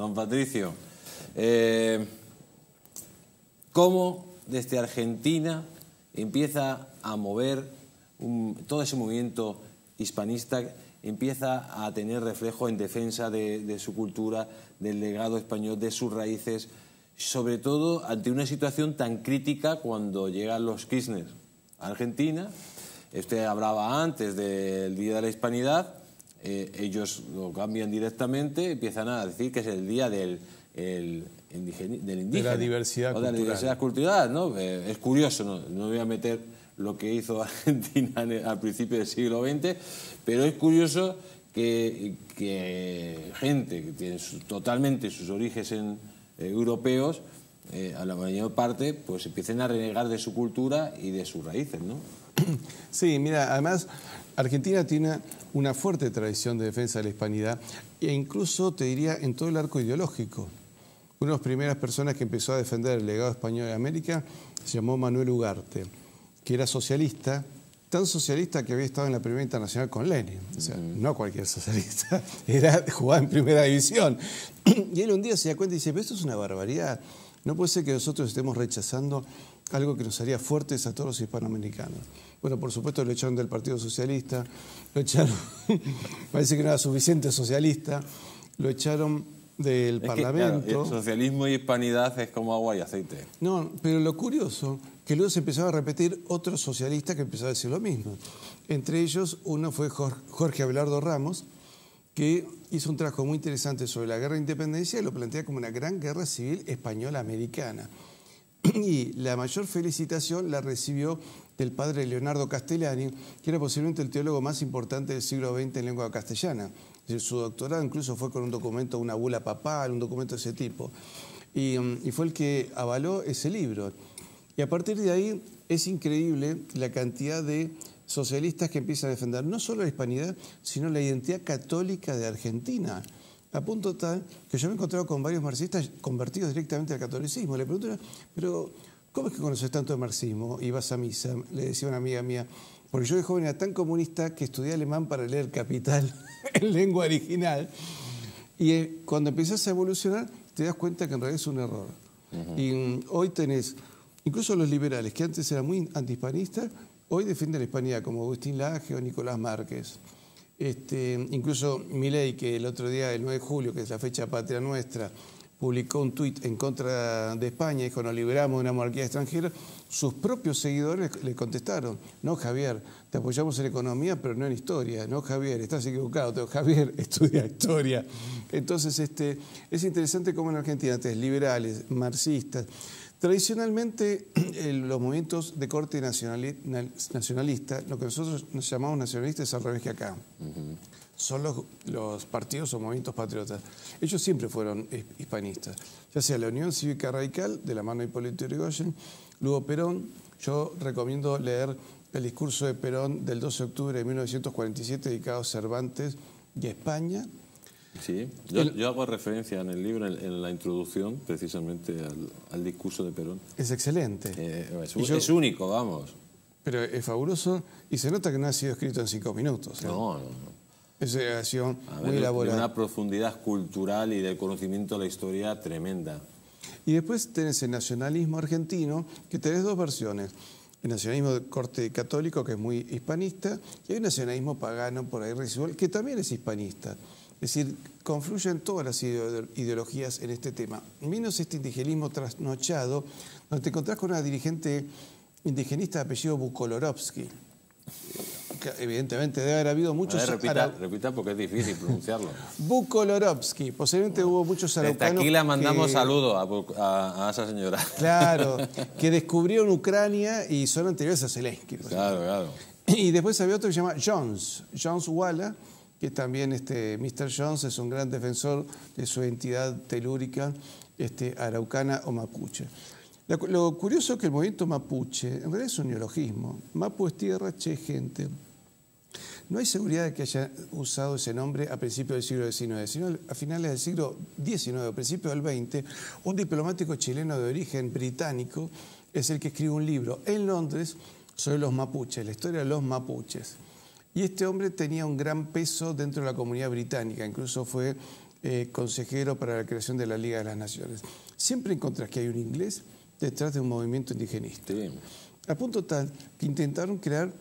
don Patricio. Eh, ¿Cómo desde Argentina empieza a mover todo ese movimiento hispanista, empieza a tener reflejo en defensa de, su cultura, del legado español, de sus raíces, sobre todo ante una situación tan crítica cuando llegan los Kirchner a Argentina. Usted hablaba antes del Día de la Hispanidad, eh, ellos lo cambian directamente, empiezan a decir que es el Día del, del indígena. De la diversidad cultural. De la diversidad cultural, ¿no? Eh, es curioso, ¿no? no voy a meter lo que hizo Argentina al principio del siglo XX, pero es curioso que, gente que tiene totalmente sus orígenes en, eh, europeos, a la mayor parte, pues empiecen a renegar de su cultura y de sus raíces, ¿no? Sí, mira, además Argentina tiene una fuerte tradición de defensa de la hispanidad e incluso, te diría, en todo el arco ideológico. Una de las primeras personas que empezó a defender el legado español de América se llamó Manuel Ugarte que era socialista, tan socialista que había estado en la primera internacional con Lenin. O sea, no cualquier socialista, era jugaba en primera división. Y él un día se da cuenta y dice, pero esto es una barbaridad. No puede ser que nosotros estemos rechazando algo que nos haría fuertes a todos los hispanoamericanos. Bueno, por supuesto lo echaron del Partido Socialista, lo echaron, parece que no era suficiente socialista, lo echaron del Parlamento. el socialismo y hispanidad es como agua y aceite. No, pero lo curioso que luego se empezaba a repetir otros socialistas que empezaban a decir lo mismo. Entre ellos, uno fue Jorge Abelardo Ramos, que hizo un trabajo muy interesante sobre la guerra de independencia y lo plantea como una gran guerra civil española-americana. Y la mayor felicitación la recibió del padre Leonardo Castellani, que era posiblemente el teólogo más importante del siglo XX en lengua castellana. Su doctorado incluso fue con un documento, una bula papal, un documento de ese tipo. Y, y fue el que avaló ese libro. Y a partir de ahí es increíble la cantidad de socialistas que empiezan a defender no solo la hispanidad, sino la identidad católica de Argentina. A punto tal que yo me he encontrado con varios marxistas convertidos directamente al catolicismo. Le pregunto, pero ¿cómo es que conoces tanto de marxismo y vas a misa? Le decía una amiga mía, porque yo de joven era tan comunista que estudié alemán para leer Capital en lengua original. Y eh, cuando empiezas a evolucionar, te das cuenta que en realidad es un error. Y mm, hoy tenés Incluso los liberales, que antes eran muy antihispanistas, hoy defienden la hispanidad, como Agustín Laje o Nicolás Márquez. Este, incluso Milei, que el otro día, el 9 de julio, que es la fecha patria nuestra, publicó un tuit en contra de España, dijo, nos liberamos de una monarquía extranjera, sus propios seguidores le contestaron, no Javier, te apoyamos en economía, pero no en historia, no Javier, estás equivocado, Javier estudia historia. Entonces, este, es interesante cómo en Argentina, antes liberales, marxistas, Tradicionalmente, los movimientos de corte nacionalista, lo que nosotros nos llamamos nacionalistas es al revés que acá. Son los, partidos o movimientos patriotas. Ellos siempre fueron hispanistas, ya sea la Unión Cívica Radical, de la mano de Hipólito Yrigoyen, luego Perón. Yo recomiendo leer el discurso de Perón del 12 de octubre de 1947 dedicado a Cervantes y a España, Sí, yo, hago referencia en el libro, en, la introducción, precisamente al, discurso de Perón. Es excelente. Eh, es, único, vamos. Pero es fabuloso y se nota que no ha sido escrito en cinco minutos. ¿eh? No, no, no. Es ha sido muy elaborada. De una profundidad cultural y de conocimiento de la historia tremenda. Y después tenés el nacionalismo argentino, que tenés dos versiones. El nacionalismo de corte católico, que es muy hispanista, y hay un nacionalismo pagano por ahí residual, que también es hispanista. Es decir, confluyen todas las ideologías en este tema. Menos este indigenismo trasnochado, donde te encontrás con una dirigente indigenista de apellido Bukolorovsky. evidentemente debe haber habido muchos... repita, porque es difícil pronunciarlo. Bukolorovsky. Posiblemente hubo muchos araucanos... Desde aquí le mandamos saludos a, esa señora. Claro, que descubrieron Ucrania y son anteriores a Zelensky. Claro, claro. Y después había otro que se llama Jones, Jones Walla, que también este, Mr. Jones es un gran defensor de su entidad telúrica este, araucana o mapuche. Lo, curioso es que el movimiento mapuche en realidad es un neologismo. Mapu es tierra, che gente. No hay seguridad de que haya usado ese nombre a principios del siglo XIX, sino a finales del siglo XIX, a principios del XX, un diplomático chileno de origen británico es el que escribe un libro en Londres sobre los mapuches, la historia de los mapuches. Y este hombre tenía un gran peso dentro de la comunidad británica, incluso fue eh, consejero para la creación de la Liga de las Naciones. Siempre encontrás que hay un inglés detrás de un movimiento indigenista. A punto tal que intentaron crear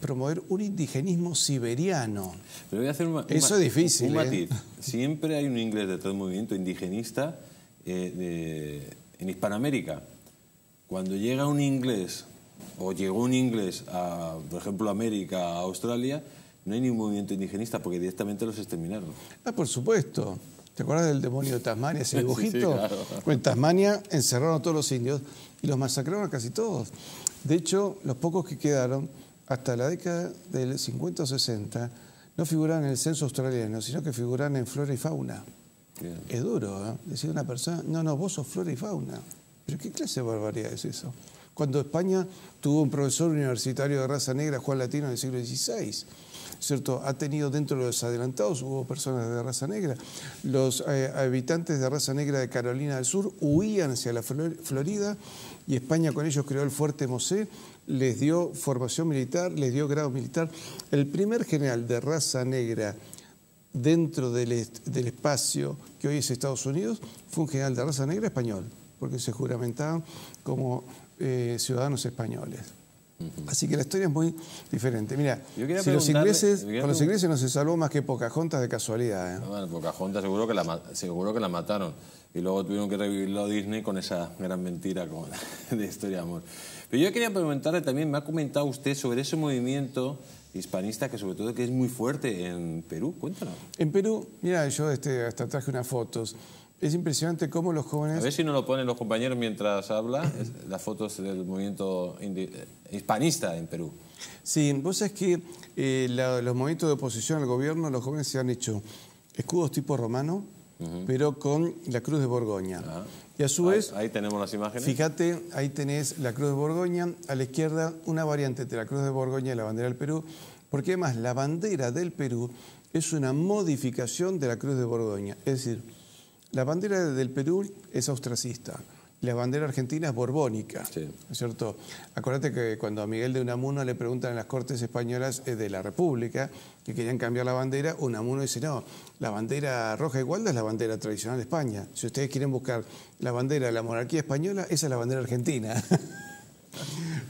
promover un indigenismo siberiano. Pero voy a hacer Eso es difícil. Un, ¿eh? matiz. Siempre hay un inglés detrás del movimiento indigenista eh, en Hispanoamérica. Cuando llega un inglés, o llegó un inglés, a, por ejemplo, a América, a Australia, no hay ningún movimiento indigenista porque directamente los exterminaron. Ah, por supuesto. ¿Te acuerdas del demonio de Tasmania, ese dibujito? en Tasmania encerraron a todos los indios y los masacraron a casi todos. De hecho, los pocos que quedaron, hasta la década del 50 o 60, no figuraban en el censo australiano, sino que figuraban en flora y fauna. Es duro, ¿eh? Decir una persona, no, no, vos sos flora y fauna. ¿Pero qué clase de barbaridad es eso? Cuando España tuvo un profesor universitario de raza negra, Juan Latino, en el siglo XVI, ¿cierto? Ha tenido dentro de los adelantados, hubo personas de raza negra. Los eh, habitantes de raza negra de Carolina del Sur huían hacia la Florida y España con ellos creó el Fuerte Mosé, les dio formación militar, les dio grado militar. El primer general de raza negra dentro del, del espacio que hoy es Estados Unidos fue un general de raza negra español, porque se juramentaban como eh, ciudadanos españoles. Así que la historia es muy diferente. Mira, si los ingleses, con los ingleses no se salvó más que Pocahontas de casualidad. ¿eh? Bueno, Pocahontas seguro que, la, seguro que la mataron. Y luego tuvieron que revivirlo a Disney con esa gran mentira de historia de amor. Pero yo quería preguntarle también, me ha comentado usted sobre ese movimiento hispanista que sobre todo que es muy fuerte en Perú. Cuéntanos. En Perú, mira, yo este, hasta traje unas fotos. Es impresionante cómo los jóvenes... A ver si no lo ponen los compañeros mientras habla, las fotos del movimiento hispanista en Perú. Sí, vos sabés que eh, los movimientos de oposición al gobierno, los jóvenes se han hecho escudos tipo romano, pero con la Cruz de Borgoña. Y a su vez... Ahí, tenemos las imágenes. Fíjate, ahí tenés la Cruz de Borgoña, a la izquierda una variante de la Cruz de Borgoña y la bandera del Perú, porque además la bandera del Perú es una modificación de la Cruz de Borgoña. Es decir, la bandera del Perú es austracista. La bandera argentina es borbónica, sí. es cierto? Acuérdate que cuando a Miguel de Unamuno le preguntan en las Cortes Españolas eh, de la República que querían cambiar la bandera, Unamuno dice, no, la bandera roja igual es la bandera tradicional de España. Si ustedes quieren buscar la bandera de la monarquía española, esa es la bandera argentina.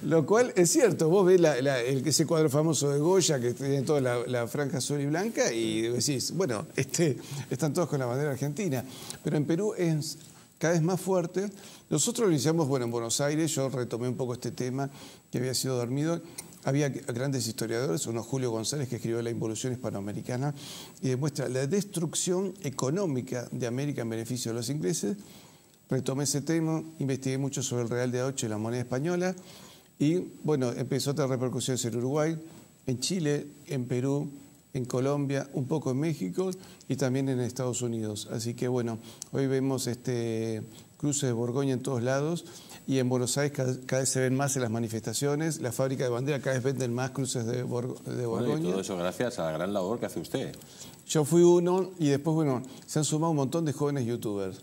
Lo cual es cierto, vos ves el, ese cuadro famoso de Goya que tiene toda la, franja azul y blanca y decís, bueno, este, están todos con la bandera argentina. Pero en Perú es cada vez más fuerte. Nosotros lo iniciamos bueno, en Buenos Aires, yo retomé un poco este tema que había sido dormido. Había grandes historiadores, uno Julio González que escribió La involución hispanoamericana y demuestra la destrucción económica de América en beneficio de los ingleses. Retomé ese tema, investigué mucho sobre el Real de A8 y la moneda española y bueno, empezó a tener repercusiones en Uruguay, en Chile, en Perú, en Colombia, un poco en México y también en Estados Unidos. Así que bueno, hoy vemos este cruce de Borgoña en todos lados y en Buenos Aires cada, vez se ven más en las manifestaciones, la fábrica de bandera cada vez venden más cruces de, Borgoña. y todo eso gracias a la gran labor que hace usted. Yo fui uno y después, bueno, se han sumado un montón de jóvenes youtubers,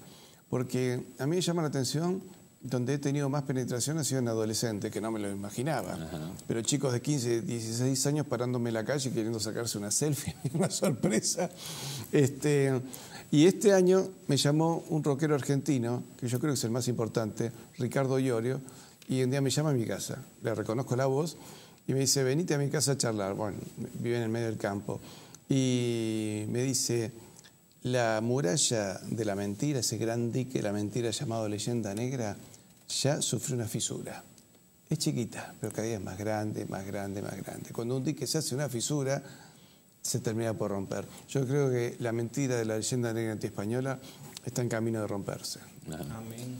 porque a mí me llama la atención donde he tenido más penetración ha sido en adolescentes, que no me lo imaginaba. Pero chicos de 15, 16 años parándome en la calle queriendo sacarse una selfie, una sorpresa. Este, y este año me llamó un rockero argentino, que yo creo que es el más importante, Ricardo Iorio, y un día me llama a mi casa, le reconozco la voz, y me dice, venite a mi casa a charlar. Bueno, vive en el medio del campo. Y me dice, la muralla de la mentira, ese gran dique de la mentira llamado leyenda negra, ya sufrió una fisura. Es chiquita, pero cada día es más grande, más grande, más grande. Cuando un dique se hace una fisura, se termina por romper. Yo creo que la mentira de la leyenda negra antiespañola está en camino de romperse. Amén.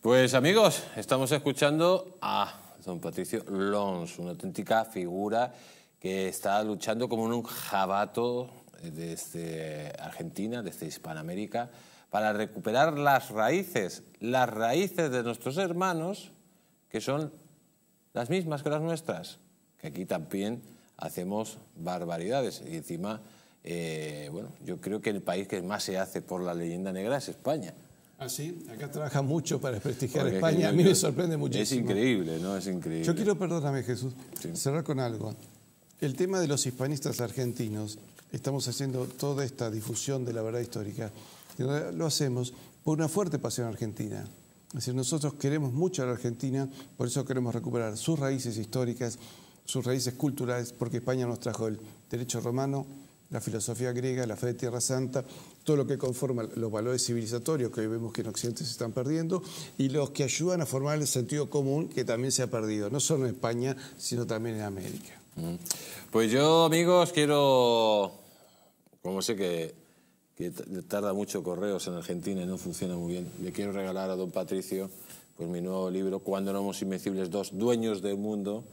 Pues amigos, estamos escuchando a don Patricio Lons, una auténtica figura que está luchando como un jabato desde Argentina, desde Hispanoamérica, para recuperar las raíces, las raíces de nuestros hermanos, que son las mismas que las nuestras, que aquí también hacemos barbaridades. Y encima, eh, bueno, yo creo que el país que más se hace por la leyenda negra es España. Ah, sí, acá trabaja mucho para desprestigiar a España. a mí me sorprende muchísimo. Es increíble, ¿no? Es increíble. Yo quiero, perdóname Jesús, cerrar con algo. El tema de los hispanistas argentinos estamos haciendo toda esta difusión de la verdad histórica, lo hacemos por una fuerte pasión argentina. Es decir, nosotros queremos mucho a la Argentina, por eso queremos recuperar sus raíces históricas, sus raíces culturales, porque España nos trajo el derecho romano, la filosofía griega, la fe de Tierra Santa, todo lo que conforma los valores civilizatorios que hoy vemos que en Occidente se están perdiendo y los que ayudan a formar el sentido común que también se ha perdido, no solo en España, sino también en América. Mm. Pues yo, amigos, quiero, como sé que, que tarda mucho correos en Argentina y no funciona muy bien, le quiero regalar a don Patricio pues mi nuevo libro, Cuando éramos invencibles dos, dueños del mundo,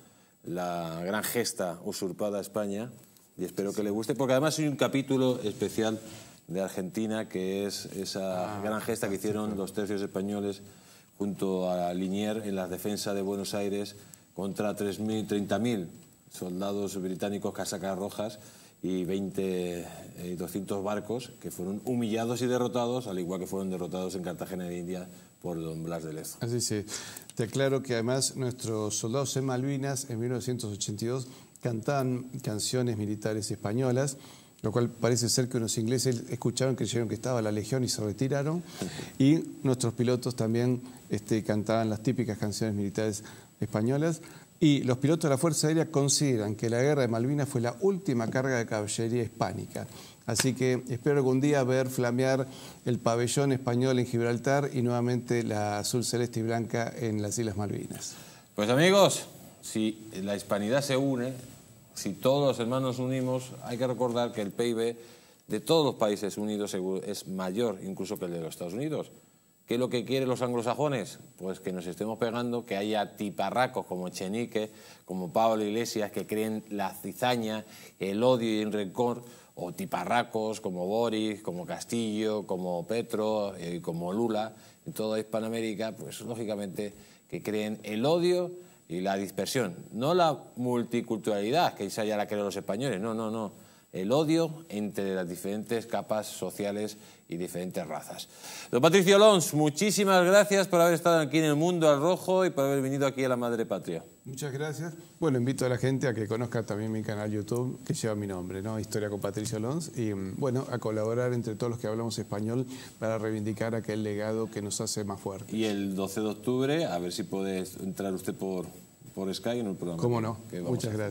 la gran gesta usurpada a España, y espero que le guste, porque además hay un capítulo especial de Argentina, que es esa ah, gran gesta que hicieron los tercios españoles junto a Linier en la defensa de Buenos Aires contra 30.000 soldados británicos casacas rojas y 20, 200 eh, barcos que fueron humillados y derrotados, al igual que fueron derrotados en Cartagena de India por don Blas de Lezo. Así sí. Te aclaro que además nuestros soldados en Malvinas en 1982 cantaban canciones militares españolas, lo cual parece ser que unos ingleses escucharon, creyeron que estaba la legión y se retiraron, y nuestros pilotos también este, cantaban las típicas canciones militares españolas. Y los pilotos de la Fuerza Aérea consideran que la guerra de Malvinas fue la última carga de caballería hispánica. Así que espero algún día ver flamear el pabellón español en Gibraltar y nuevamente la azul celeste y blanca en las Islas Malvinas. Pues amigos, si la hispanidad se une, si todos los hermanos unimos, hay que recordar que el PIB de todos los países unidos es mayor incluso que el de los Estados Unidos. ¿Qué es lo que quieren los anglosajones? Pues que nos estemos pegando, que haya tiparracos como Chenique, como Pablo Iglesias, que creen la cizaña, el odio y el rencor, o tiparracos como Boris, como Castillo, como Petro, y eh, como Lula, en toda Hispanoamérica, pues lógicamente que creen el odio y la dispersión. No la multiculturalidad, que esa ya la creen los españoles, no, no, no. El odio entre las diferentes capas sociales y diferentes razas. Don Patricio Alons, muchísimas gracias por haber estado aquí en el Mundo al Rojo y por haber venido aquí a la Madre Patria. Muchas gracias. Bueno, invito a la gente a que conozca también mi canal YouTube que lleva mi nombre, ¿no? Historia con Patricio Alons. Y bueno, a colaborar entre todos los que hablamos español para reivindicar aquel legado que nos hace más fuertes. Y el 12 de octubre, a ver si puede entrar usted por, por Sky en el programa. Cómo no. Muchas gracias.